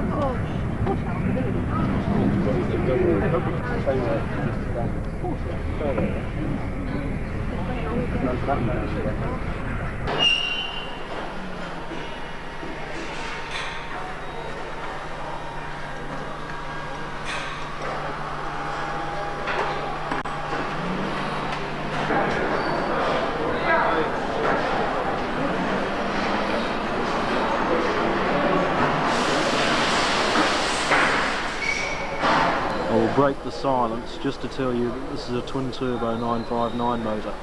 Thank you. Break the silence just to tell you that this is a twin turbo 959 motor.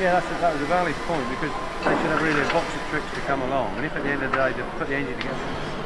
Yeah, that's that was a valid point because they should have really a box of tricks to come along. And if at the end of the day they put the engine together,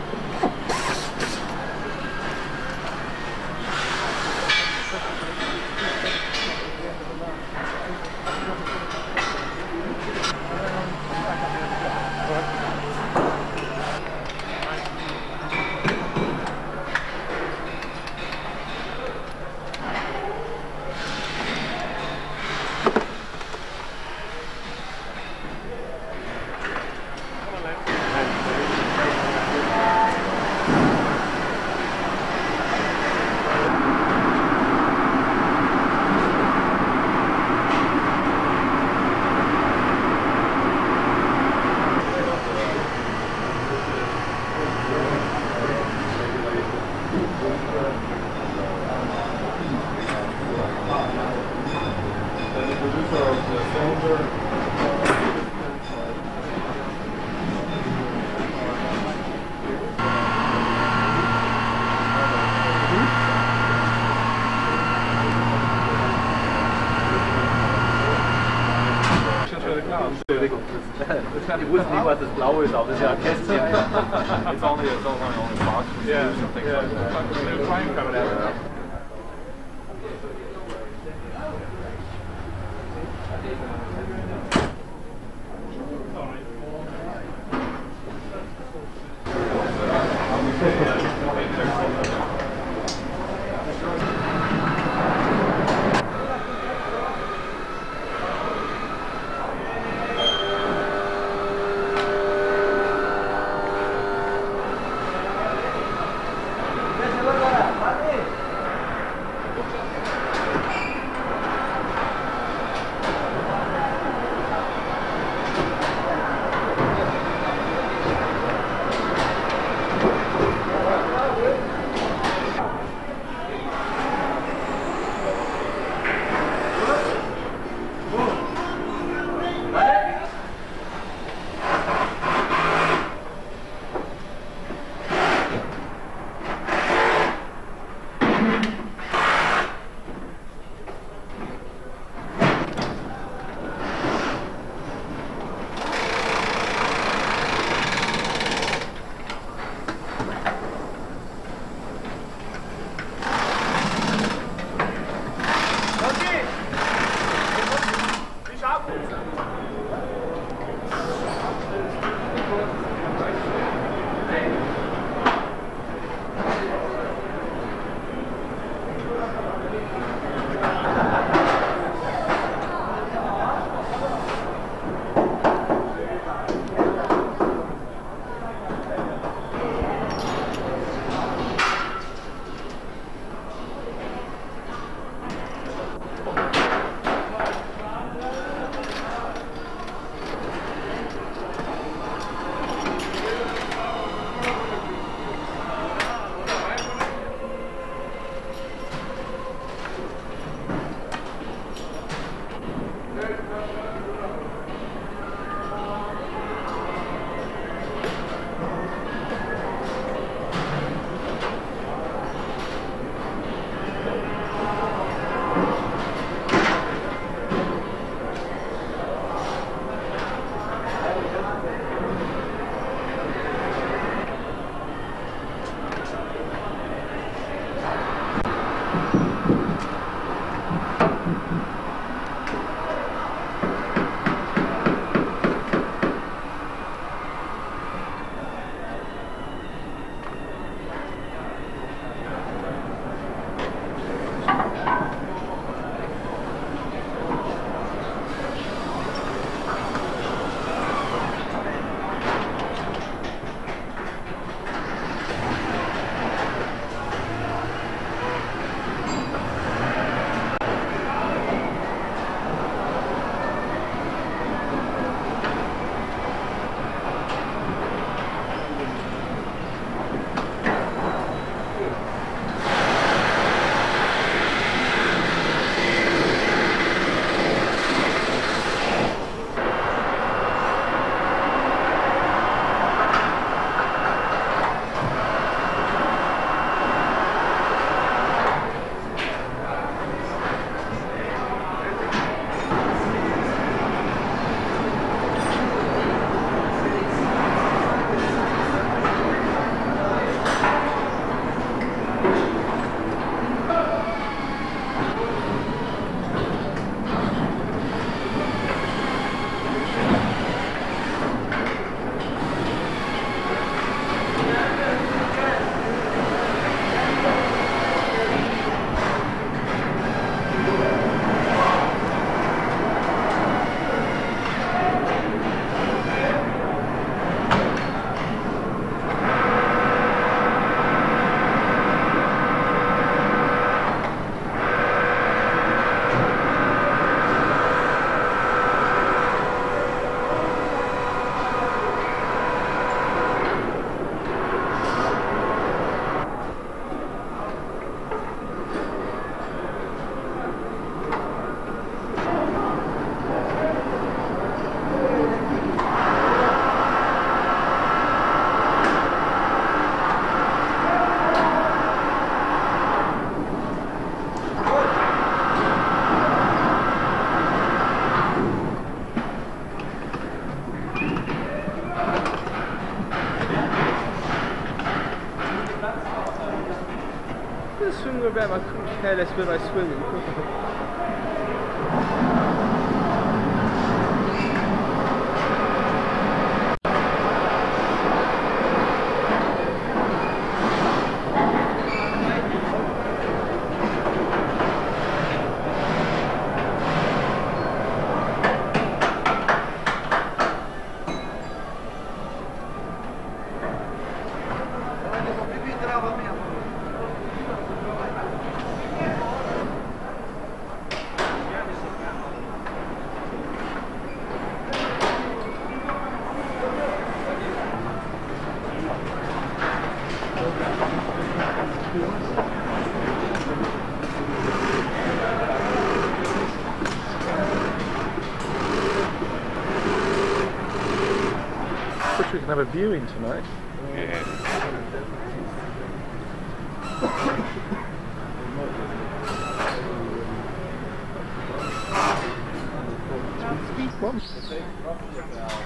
Ich wusste nicht, was das Blaue ist, aber das ist ja ein Kästchen. It's only, it's only, box Yeah, yeah. like that. I couldn't care less Wish we can have a viewing tonight. That's